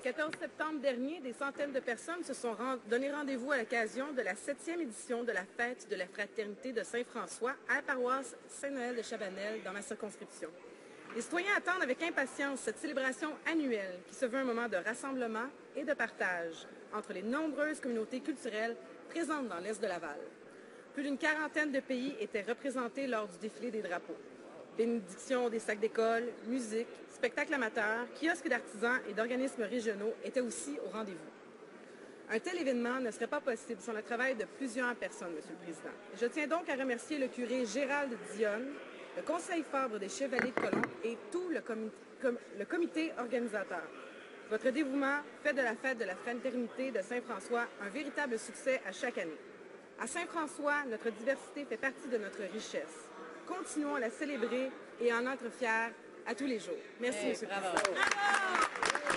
14 septembre dernier, des centaines de personnes se sont donné rendez-vous à l'occasion de la septième édition de la fête de la fraternité de Saint-François à la paroisse Saint-Noël de Chabanel dans ma circonscription. Les citoyens attendent avec impatience cette célébration annuelle qui se veut un moment de rassemblement et de partage entre les nombreuses communautés culturelles présentes dans l'Est de Laval. Plus d'une quarantaine de pays étaient représentés lors du défilé des drapeaux. Bénédiction des sacs d'école, musique, spectacles amateurs, kiosques d'artisans et d'organismes régionaux étaient aussi au rendez-vous. Un tel événement ne serait pas possible sans le travail de plusieurs personnes, Monsieur le Président. Je tiens donc à remercier le curé Gérald Dionne, le Conseil Fabre des Chevaliers de Colomb et tout le, le comité organisateur. Votre dévouement fait de la fête de la fraternité de Saint-François un véritable succès à chaque année. À Saint-François, notre diversité fait partie de notre richesse. Continuons à la célébrer et en être fiers à tous les jours. Merci, M. le Président.